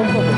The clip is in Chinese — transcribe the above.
Của.